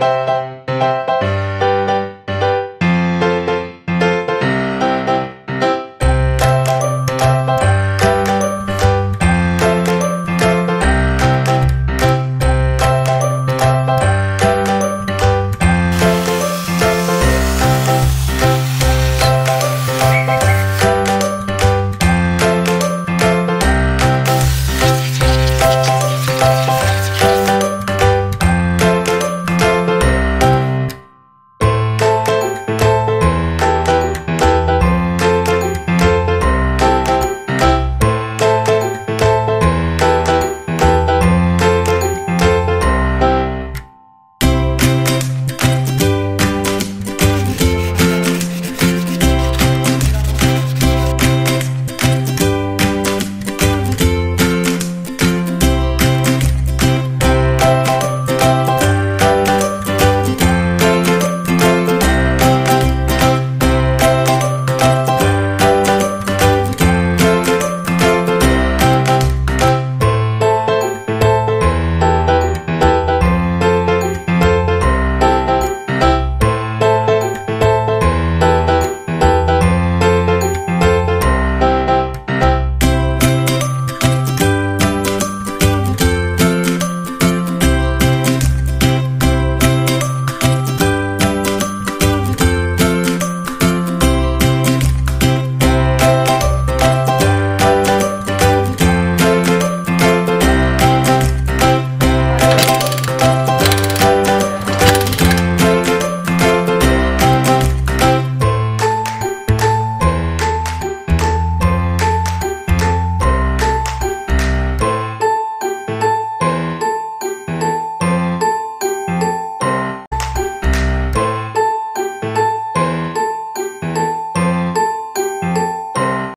Bye.